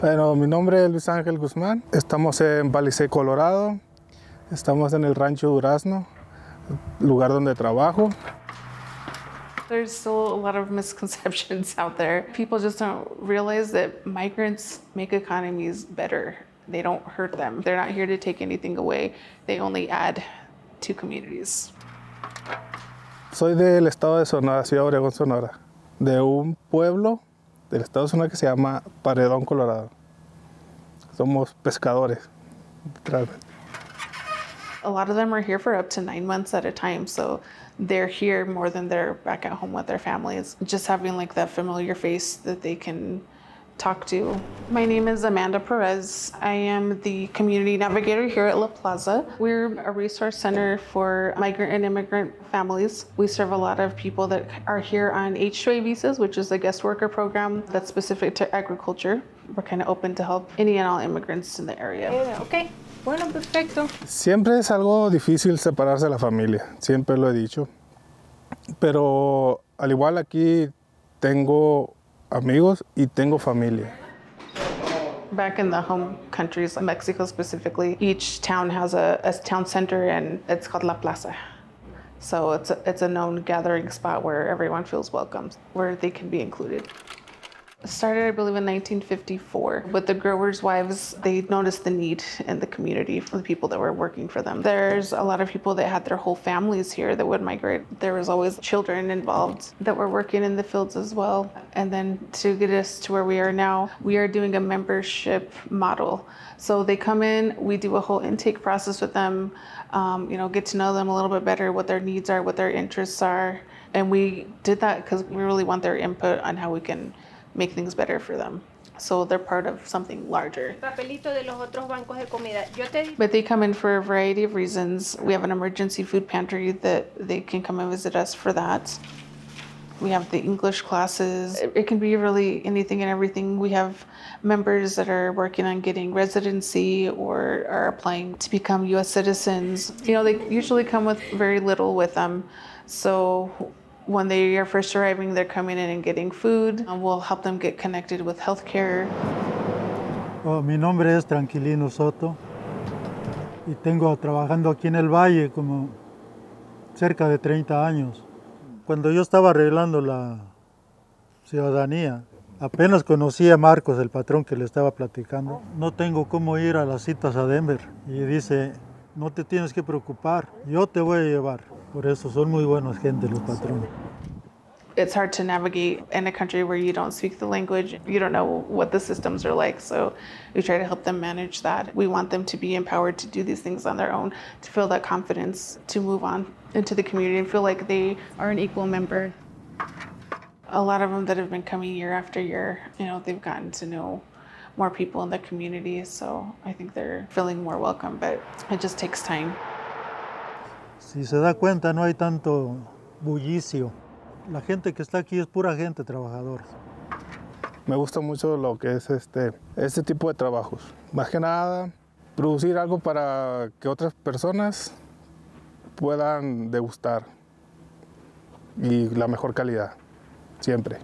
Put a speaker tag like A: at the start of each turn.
A: Bueno, mi nombre es Luis Ángel Guzmán. Estamos en Palisade, Colorado. Estamos en el rancho Durazno, lugar donde trabajo.
B: There's still a lot of misconceptions out there. People just don't realize that migrants make economies better. They don't hurt them. They're not here to take anything away. They only add to communities.
A: Soy del estado de Sonora, Ciudad Obregón, Sonora, de un pueblo del estado de que se llama Paredón, Colorado. Somos pescadores.
B: A lot of them are here for up to nine months at a time, so they're here more than they're back at home with their families. Just having like that familiar face that they can talk to. My name is Amanda Perez. I am the community navigator here at La Plaza. We're a resource center for migrant and immigrant families. We serve a lot of people that are here on H2A visas, which is a guest worker program that's specific to agriculture. We're kind of open to help any and all immigrants in the area.
C: Eh, ok, bueno, perfecto.
A: Siempre es algo difícil separarse de la familia, siempre lo he dicho. Pero al igual aquí tengo amigos y tengo familia.
B: Back in the home countries, Mexico specifically, each town has a, a town center and it's called La Plaza. So it's a, it's a known gathering spot where everyone feels welcome, where they can be included. Started, I believe, in 1954. With the growers' wives, they noticed the need in the community for the people that were working for them. There's a lot of people that had their whole families here that would migrate. There was always children involved that were working in the fields as well. And then to get us to where we are now, we are doing a membership model. So they come in, we do a whole intake process with them, um, you know, get to know them a little bit better, what their needs are, what their interests are. And we did that because we really want their input on how we can make things better for them. So they're part of something larger.
C: Papelito de los otros bancos de comida. Yo te di
B: But they come in for a variety of reasons. We have an emergency food pantry that they can come and visit us for that. We have the English classes. It can be really anything and everything. We have members that are working on getting residency or are applying to become US citizens. You know, they usually come with very little with them. So when they are first arriving, they're coming in and getting food. And we'll help them get connected with healthcare.
D: Oh, mi nombre es Tranquilino Soto y tengo trabajando aquí en el Valle como cerca de 30 años. Cuando yo estaba arreglando la ciudadanía, apenas conocí a Marcos, el patrón que le estaba platicando. No tengo cómo ir a las citas a Denver y dice, no te tienes que preocupar, yo te voy a llevar. Por eso son muy buenos gente los patrones.
B: it's hard to navigate in a country where you don't speak the language. You don't know what the systems are like. So we try to help them manage that. We want them to be empowered to do these things on their own, to feel that confidence to move on into the community and feel like they are an equal member. A lot of them that have been coming year after year, you know, they've gotten to know more people in the community. So I think they're feeling more welcome, but it just takes time.
D: Si se da cuenta, no hay tanto bullicio. La gente que está aquí es pura gente trabajadora.
A: Me gusta mucho lo que es este, este tipo de trabajos. Más que nada, producir algo para que otras personas puedan degustar y la mejor calidad, siempre.